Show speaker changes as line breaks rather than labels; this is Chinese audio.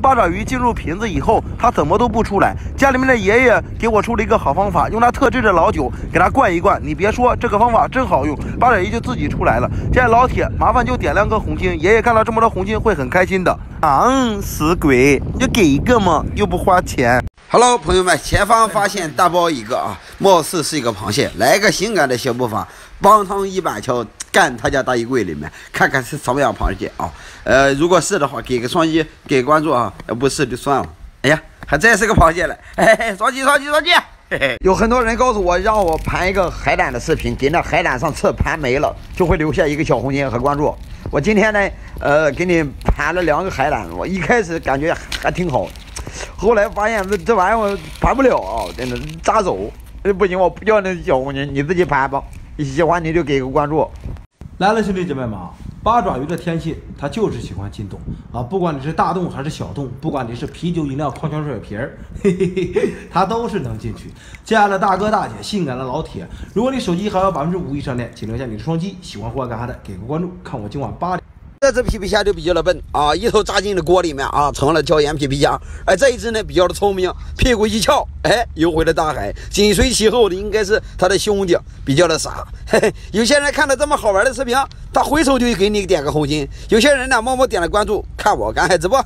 八爪鱼进入瓶子以后，它怎么都不出来。家里面的爷爷给我出了一个好方法，用他特制的老酒给它灌一灌。你别说，这个方法真好用，八爪鱼就自己出来了。现在老铁，麻烦就点亮个红心，爷爷看到这么多红心会很开心的。昂，死鬼，你就给一个嘛，又不花钱。
Hello，朋友们，前方发现大包一个啊，貌似是一个螃蟹，来个性感的小步伐，帮汤一板桥。干他家大衣柜里面看看是什么样螃蟹啊？呃，如果是的话，给个双击，给关注啊！要不是就算了。哎呀，还真是个螃蟹嘞！嘿嘿，双击双击双击！嘿嘿，有很多人告诉我，让我盘一个海胆的视频，给那海胆上刺盘没了，就会留下一个小红心和关注。我今天呢，呃，给你盘了两个海胆，我一开始感觉还挺好，后来发现这这玩意儿我盘不了，真的扎手。不行，我不要那小红心，你自己盘吧。喜欢你就给个关注。
来了，兄弟姐妹们啊！八爪鱼的天性，它就是喜欢进洞啊！不管你是大洞还是小洞，不管你是啤酒、饮料、矿泉水瓶儿，嘿 嘿嘿，它都是能进去。亲爱的大哥大姐，性感的老铁，如果你手机还有百分之五以上电，请留下你的双击。喜欢户外干啥的，给个关注，看我今晚八点。
这只皮皮虾就比较的笨啊，一头扎进了锅里面啊，成了椒盐皮皮虾。而这一只呢，比较的聪明，屁股一翘，哎，游回了大海。紧随其后的应该是他的兄弟，比较的傻。嘿嘿，有些人看到这么好玩的视频，他回头就给你点个红心；有些人呢，默默点了关注，看我赶海直播。